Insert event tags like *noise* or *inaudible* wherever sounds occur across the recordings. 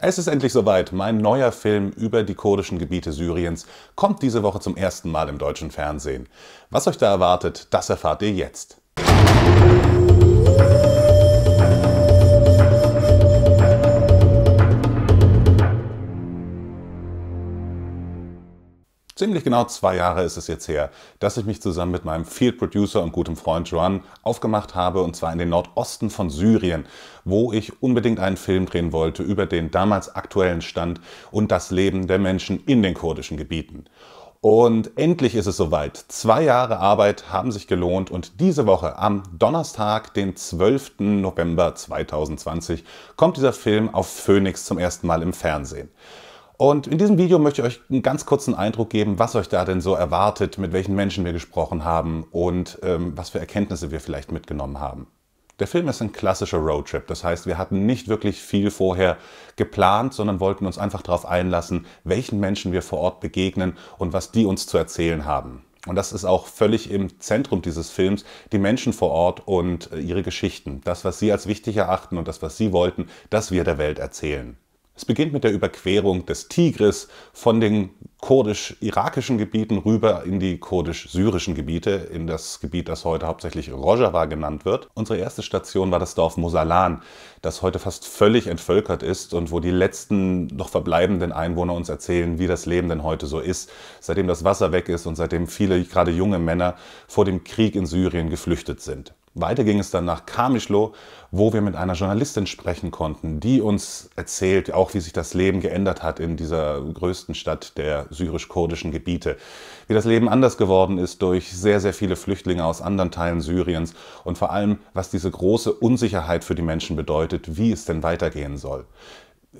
Es ist endlich soweit. Mein neuer Film über die kurdischen Gebiete Syriens kommt diese Woche zum ersten Mal im deutschen Fernsehen. Was euch da erwartet, das erfahrt ihr jetzt. Ziemlich genau zwei Jahre ist es jetzt her, dass ich mich zusammen mit meinem Field Producer und gutem Freund Joan aufgemacht habe, und zwar in den Nordosten von Syrien, wo ich unbedingt einen Film drehen wollte über den damals aktuellen Stand und das Leben der Menschen in den kurdischen Gebieten. Und endlich ist es soweit. Zwei Jahre Arbeit haben sich gelohnt und diese Woche am Donnerstag, den 12. November 2020, kommt dieser Film auf Phoenix zum ersten Mal im Fernsehen. Und in diesem Video möchte ich euch einen ganz kurzen Eindruck geben, was euch da denn so erwartet, mit welchen Menschen wir gesprochen haben und ähm, was für Erkenntnisse wir vielleicht mitgenommen haben. Der Film ist ein klassischer Roadtrip, das heißt, wir hatten nicht wirklich viel vorher geplant, sondern wollten uns einfach darauf einlassen, welchen Menschen wir vor Ort begegnen und was die uns zu erzählen haben. Und das ist auch völlig im Zentrum dieses Films, die Menschen vor Ort und äh, ihre Geschichten. Das, was sie als wichtig erachten und das, was sie wollten, dass wir der Welt erzählen. Es beginnt mit der Überquerung des Tigris von den kurdisch-irakischen Gebieten rüber in die kurdisch-syrischen Gebiete, in das Gebiet, das heute hauptsächlich Rojava genannt wird. Unsere erste Station war das Dorf Mosalan, das heute fast völlig entvölkert ist und wo die letzten noch verbleibenden Einwohner uns erzählen, wie das Leben denn heute so ist, seitdem das Wasser weg ist und seitdem viele, gerade junge Männer, vor dem Krieg in Syrien geflüchtet sind. Weiter ging es dann nach Kamischlo, wo wir mit einer Journalistin sprechen konnten, die uns erzählt, auch wie sich das Leben geändert hat in dieser größten Stadt der syrisch-kurdischen Gebiete. Wie das Leben anders geworden ist durch sehr, sehr viele Flüchtlinge aus anderen Teilen Syriens und vor allem, was diese große Unsicherheit für die Menschen bedeutet, wie es denn weitergehen soll.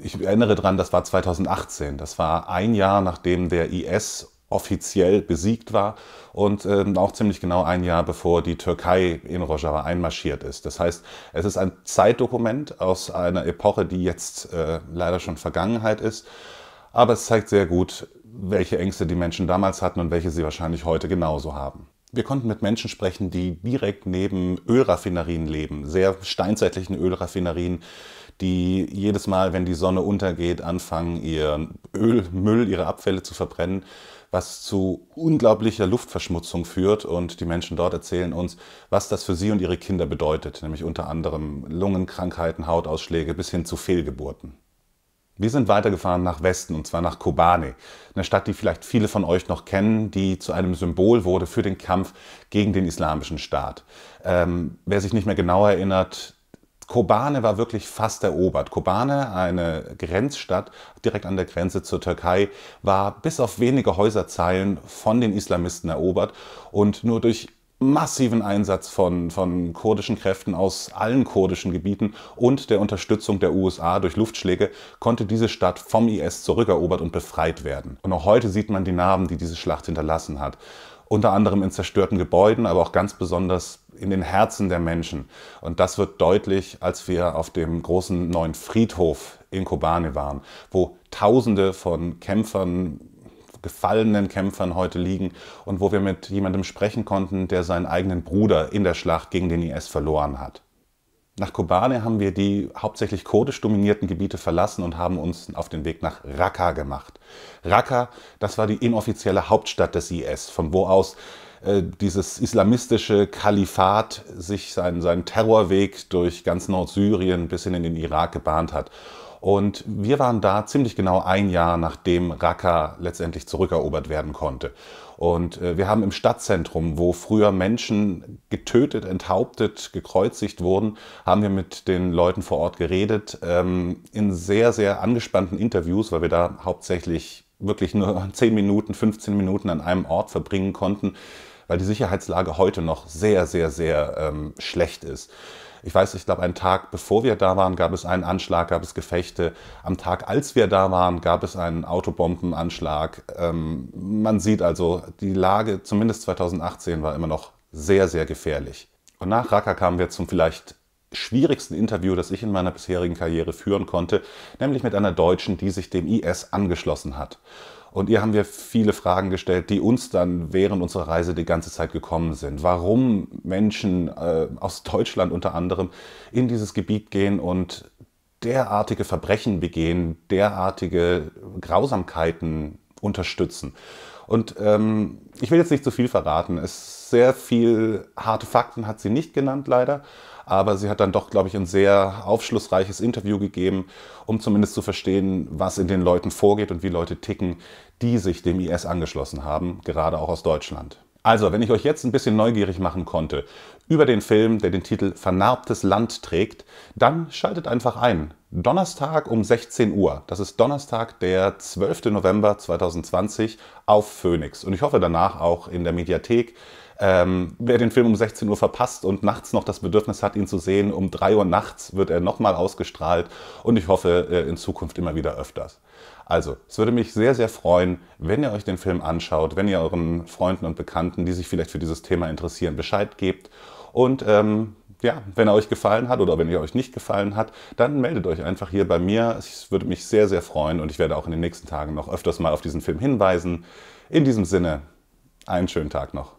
Ich erinnere daran, das war 2018. Das war ein Jahr, nachdem der IS offiziell besiegt war und äh, auch ziemlich genau ein Jahr bevor die Türkei in Rojava einmarschiert ist. Das heißt, es ist ein Zeitdokument aus einer Epoche, die jetzt äh, leider schon Vergangenheit ist, aber es zeigt sehr gut, welche Ängste die Menschen damals hatten und welche sie wahrscheinlich heute genauso haben. Wir konnten mit Menschen sprechen, die direkt neben Ölraffinerien leben, sehr steinzeitlichen Ölraffinerien, die jedes Mal, wenn die Sonne untergeht, anfangen, ihren Ölmüll, ihre Abfälle zu verbrennen was zu unglaublicher Luftverschmutzung führt. Und die Menschen dort erzählen uns, was das für sie und ihre Kinder bedeutet, nämlich unter anderem Lungenkrankheiten, Hautausschläge bis hin zu Fehlgeburten. Wir sind weitergefahren nach Westen und zwar nach Kobane, eine Stadt, die vielleicht viele von euch noch kennen, die zu einem Symbol wurde für den Kampf gegen den Islamischen Staat. Ähm, wer sich nicht mehr genau erinnert, Kobane war wirklich fast erobert. Kobane, eine Grenzstadt direkt an der Grenze zur Türkei, war bis auf wenige Häuserzeilen von den Islamisten erobert und nur durch massiven Einsatz von, von kurdischen Kräften aus allen kurdischen Gebieten und der Unterstützung der USA durch Luftschläge konnte diese Stadt vom IS zurückerobert und befreit werden. Und auch heute sieht man die Narben, die diese Schlacht hinterlassen hat unter anderem in zerstörten Gebäuden, aber auch ganz besonders in den Herzen der Menschen. Und das wird deutlich, als wir auf dem großen neuen Friedhof in Kobane waren, wo Tausende von Kämpfern, gefallenen Kämpfern heute liegen und wo wir mit jemandem sprechen konnten, der seinen eigenen Bruder in der Schlacht gegen den IS verloren hat. Nach Kobane haben wir die hauptsächlich kurdisch dominierten Gebiete verlassen und haben uns auf den Weg nach Raqqa gemacht. Raqqa, das war die inoffizielle Hauptstadt des IS, von wo aus äh, dieses islamistische Kalifat sich seinen, seinen Terrorweg durch ganz Nordsyrien bis hin in den Irak gebahnt hat. Und wir waren da ziemlich genau ein Jahr, nachdem Raqqa letztendlich zurückerobert werden konnte. Und äh, wir haben im Stadtzentrum, wo früher Menschen getötet, enthauptet, gekreuzigt wurden, haben wir mit den Leuten vor Ort geredet, ähm, in sehr, sehr angespannten Interviews, weil wir da hauptsächlich wirklich nur *laughs* 10 Minuten, 15 Minuten an einem Ort verbringen konnten, weil die Sicherheitslage heute noch sehr, sehr, sehr ähm, schlecht ist. Ich weiß, ich glaube, einen Tag bevor wir da waren, gab es einen Anschlag, gab es Gefechte. Am Tag, als wir da waren, gab es einen Autobombenanschlag. Ähm, man sieht also, die Lage, zumindest 2018, war immer noch sehr, sehr gefährlich. Und nach Raqqa kamen wir zum vielleicht schwierigsten Interview, das ich in meiner bisherigen Karriere führen konnte, nämlich mit einer Deutschen, die sich dem IS angeschlossen hat. Und ihr haben wir viele Fragen gestellt, die uns dann während unserer Reise die ganze Zeit gekommen sind. Warum Menschen äh, aus Deutschland unter anderem in dieses Gebiet gehen und derartige Verbrechen begehen, derartige Grausamkeiten unterstützen. Und ähm, ich will jetzt nicht zu viel verraten. Es sehr viel harte Fakten hat sie nicht genannt, leider. Aber sie hat dann doch, glaube ich, ein sehr aufschlussreiches Interview gegeben, um zumindest zu verstehen, was in den Leuten vorgeht und wie Leute ticken, die sich dem IS angeschlossen haben, gerade auch aus Deutschland. Also, wenn ich euch jetzt ein bisschen neugierig machen konnte über den Film, der den Titel Vernarbtes Land trägt, dann schaltet einfach ein. Donnerstag um 16 Uhr. Das ist Donnerstag, der 12. November 2020 auf Phoenix. Und ich hoffe danach auch in der Mediathek. Ähm, wer den Film um 16 Uhr verpasst und nachts noch das Bedürfnis hat, ihn zu sehen, um 3 Uhr nachts wird er nochmal ausgestrahlt und ich hoffe äh, in Zukunft immer wieder öfters. Also, es würde mich sehr, sehr freuen, wenn ihr euch den Film anschaut, wenn ihr euren Freunden und Bekannten, die sich vielleicht für dieses Thema interessieren, Bescheid gebt. Und ähm, ja, wenn er euch gefallen hat oder wenn er euch nicht gefallen hat, dann meldet euch einfach hier bei mir. Es würde mich sehr, sehr freuen und ich werde auch in den nächsten Tagen noch öfters mal auf diesen Film hinweisen. In diesem Sinne, einen schönen Tag noch.